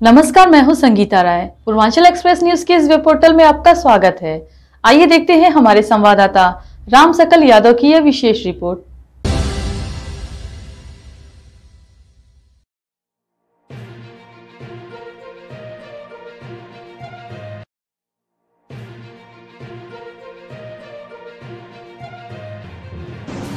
नमस्कार, मैं हूँ संगीता राय। पूर्वांचल एक्सप्रेस न्यूज़ के इस वेब पोर्टल में आपका स्वागत है। आइए देखते हैं हमारे संवाददाता राम सकल यादव की यह विशेष रिपोर्ट।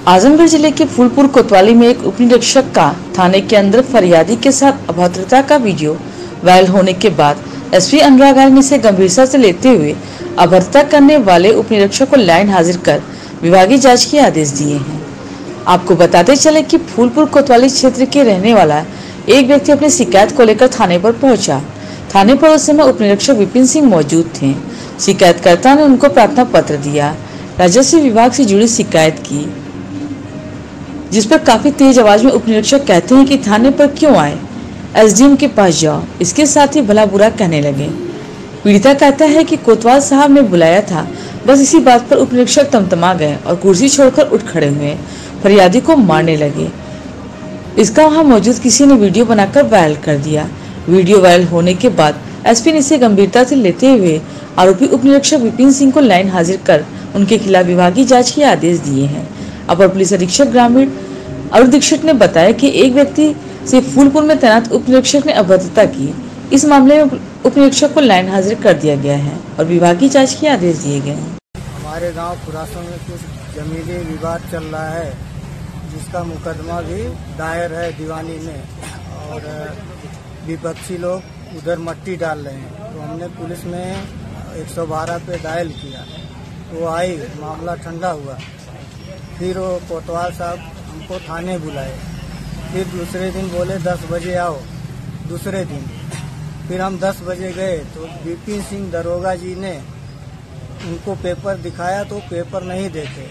आजमगढ़ ज़िले के फूलपुर कोतवाली में एक उपनिरीक्षक का थाने के अंदर फरियादी के साथ अभद्रता का वीडियो वायरल होने के बाद एसपी अनुराग ने इसे गंभीरता से लेते हुए अभद्रता करने वाले उपनिरीक्षक को लाइन हाजिर कर विभागीय जाँच के आदेश दिए हैं। आपको बताते चले कि फूलपुर कोतवाली क्षेत्र के रहने वाला एक व्यक्ति अपनी शिकायत को लेकर थाने पर पहुँचा। थाने पर उस समय उपनिरीक्षक विपिन सिंह मौजूद थे। शिकायतकर्ता ने उनको प्रार्थना पत्र दिया। राजस्व विभाग से जुड़ी शिकायत की, जिस पर काफ़ी तेज आवाज़ में उपनिरीक्षक कहते हैं कि थाने पर क्यों आए? एसडीएम के पास जाओ। इसके साथ ही भला बुरा कहने लगे। पीड़िता कहता है कि कोतवाल साहब ने बुलाया था। बस इसी बात पर उपनिरीक्षक तमतमा गए और कुर्सी छोड़कर उठ खड़े हुए। फरियादी को मारने लगे। इसका वहाँ मौजूद किसी ने वीडियो बनाकर वायरल कर दिया। वीडियो वायरल होने के बाद एसपी ने इसे गंभीरता से लेते हुए आरोपी उपनिरीक्षक विपिन सिंह को लाइन हाजिर कर उनके खिलाफ विभागीय जाँच के आदेश दिए हैं। अपर पुलिस अधीक्षक ग्रामीण अरुण दीक्षित ने बताया कि एक व्यक्ति से फूलपुर में तैनात उप निरीक्षक ने अभद्रता की। इस मामले में उप निरीक्षक को लाइन हाजिर कर दिया गया है और विभागीय जाँच के आदेश दिए गए हैं। हमारे गाँव खुरासों में कुछ जमीनी विवाद चल रहा है, जिसका मुकदमा भी दायर है दीवानी में। और विपक्षी लोग उधर मट्टी डाल रहे हैं। तो हमने पुलिस में 112 पे डायल किया। वो आई, मामला ठंडा हुआ। फिर वो कोतवाल साहब हमको थाने बुलाए। फिर दूसरे दिन बोले, दस बजे आओ। दूसरे दिन। फिर हम दस बजे गए तो विपिन सिंह दरोगा जी ने उनको पेपर दिखाया तो पेपर नहीं देते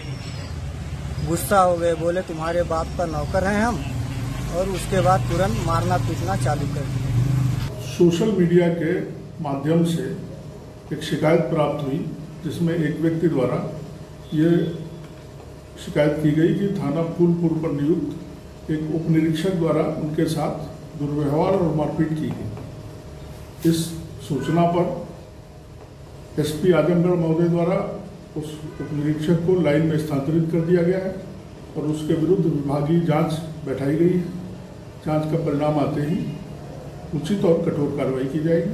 गुस्सा हो गए, बोले, तुम्हारे बाप का नौकर हैं हम। और उसके बाद तुरंत मारना पीटना चालू कर दिया। सोशल मीडिया के माध्यम से एक शिकायत प्राप्त हुई, जिसमें एक व्यक्ति द्वारा ये शिकायत की गई कि थाना फूलपुर पर नियुक्त एक उप निरीक्षक द्वारा उनके साथ दुर्व्यवहार और मारपीट की गई। इस सूचना पर एसपी आजमगढ़ महोदय द्वारा उस उप निरीक्षक को लाइन में स्थानांतरित कर दिया गया है और उसके विरुद्ध विभागीय जाँच बैठाई गई है। जाँच का परिणाम आते ही उचित और कठोर कार्रवाई की जाएगी।